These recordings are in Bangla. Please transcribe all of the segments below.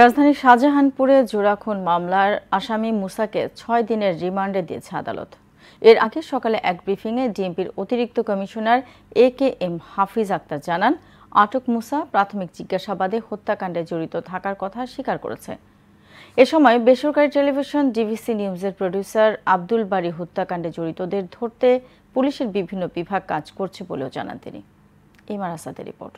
রাজধানীর শাহজাহানপুরে জোড়াখুন মামলার আসামি মুসাকে ছয় দিনের রিমান্ডে দিয়েছে আদালত। এর আগে সকালে এক ব্রিফিংয়ে ডিএমপির অতিরিক্ত commissioner A K M Hafiz Akhtar জানান, আটক মুসা প্রাথমিক জিজ্ঞাসাবাদে হত্যাকাণ্ডে জড়িত থাকার কথা স্বীকার করেছে। এ সময় বেসরকারি টেলিভিশন ডিভিসি নিউজের প্রডিউসার আব্দুল বারী হত্যাকাণ্ডে জড়িতদের ধরতে পুলিশের বিভিন্ন বিভাগ কাজ করছে বলেও জানান তিনি। ইমার আসাদের রিপোর্ট।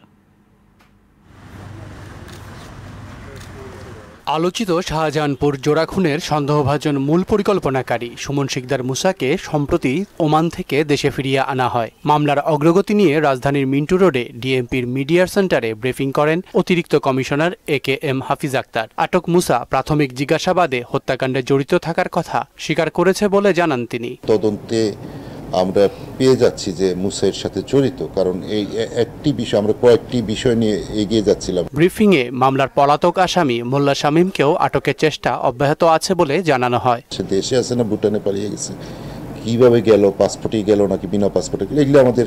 আলোচিত শাহজাহানপুর জোড়াখুনের সন্দেহভাজন মূল পরিকল্পনাকারী সুমন শিকদার মুসাকে সম্প্রতি ওমান থেকে দেশে ফিরিয়ে আনা হয়। মামলার অগ্রগতি নিয়ে রাজধানীর মিন্টু রোডে ডিএমপির মিডিয়া সেন্টারে ব্রিফিং করেন অতিরিক্ত commissioner A K M Hafiz Akhtar. আটক মুসা প্রাথমিক জিজ্ঞাসাবাদে হত্যাকাণ্ডে জড়িত থাকার কথা স্বীকার করেছে বলে জানান তিনি। তদন্তে আমরা পেয়ে যাচ্ছি যে মুসাইয়ের সাথে জড়িত কারণ এই একটি বিষয় আমরা কয়েকটি বিষয় নিয়ে এগিয়ে যাচ্ছিলাম। ব্রিফিংয়ে মামলার পলাতক আসামি মোল্লা শামীমকেও আটকের চেষ্টা অব্যাহত আছে বলে জানানো হয়। সে দেশে আছে না ভুটানে পালিয়ে গেছে। কীভাবে গেল পাসপোর্টে গেল নাকি বিনা পাসপোর্টে গেল এগুলো আমাদের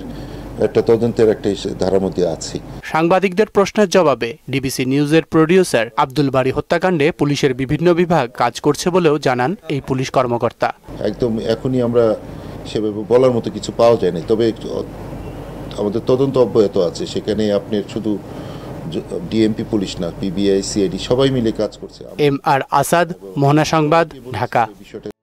একটা তদন্তের একটা ধারার মধ্যে আছে। সাংবাদিকদের প্রশ্নের জবাবে ডিবিসি নিউজের প্রডিউসার আব্দুল বারী হত্যাকাণ্ডে পুলিশের বিভিন্ন বিভাগ কাজ করছে বলেও জানান এই পুলিশ কর্মকর্তা। একদম এখনই আমরা সেভাবে বলার মতো কিছু পাওয়া যায় না তবে আমাদের তদন্ত অব্যাহত আছে। সেখানে আপনি শুধু ডিএমপি পুলিশ না পিবিআই সিআইডি সবাই মিলে কাজ করছে। এম আর আসাদ মোহনা সংবাদ ঢাকা। বিষয়টা